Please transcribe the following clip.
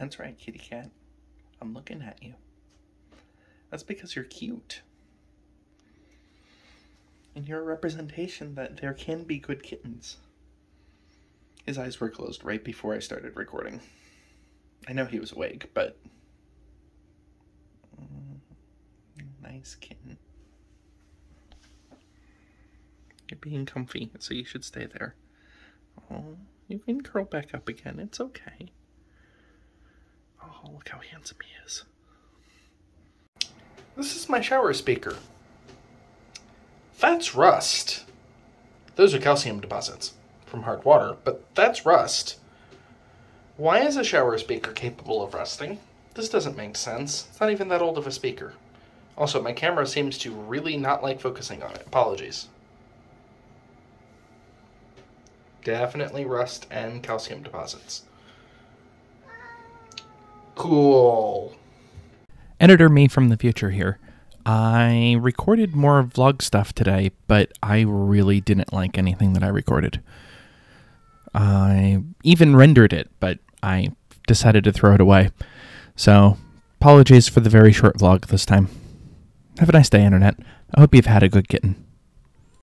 That's right, kitty cat. I'm looking at you. That's because you're cute. And you're a representation that there can be good kittens. His eyes were closed right before I started recording. I know he was awake, but. Mm, nice kitten. You're being comfy, so you should stay there. Oh, you can curl back up again. It's okay. Oh, look how handsome he is. This is my shower speaker. That's rust. Those are calcium deposits from hard water, but that's rust. Why is a shower speaker capable of rusting? This doesn't make sense. It's not even that old of a speaker. Also, my camera seems to really not like focusing on it. Apologies. Definitely rust and calcium deposits. Cool. Editor me from the future here. I recorded more vlog stuff today, but I really didn't like anything that I recorded. I even rendered it, but I decided to throw it away. So, apologies for the very short vlog this time. Have a nice day, Internet. I hope you've had a good kitten.